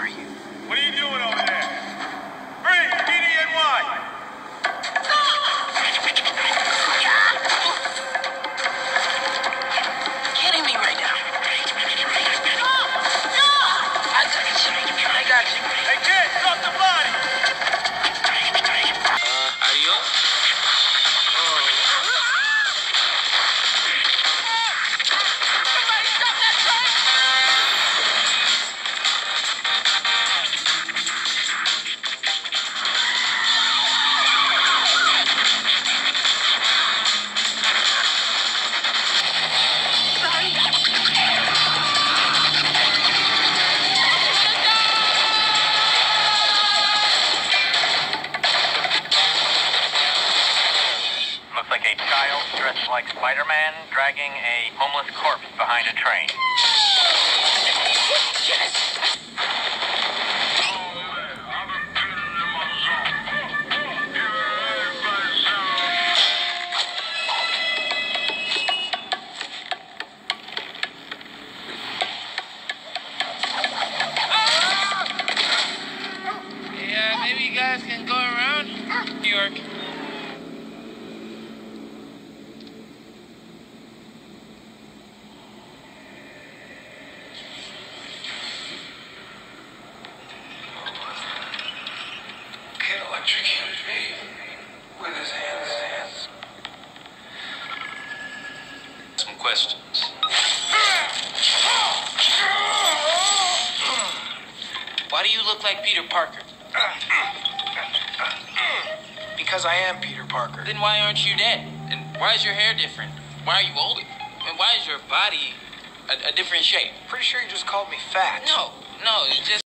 are you? What are you doing over a child dressed like Spider-Man dragging a homeless corpse behind a train. Yeah, maybe you guys can go around New York. Questions. Why do you look like Peter Parker? Because I am Peter Parker. Then why aren't you dead? And why is your hair different? Why are you older? And why is your body a, a different shape? Pretty sure you just called me fat. No, no,